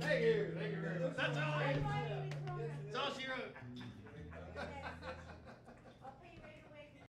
Thank you, thank you very much. That's all. I? That's all she wrote.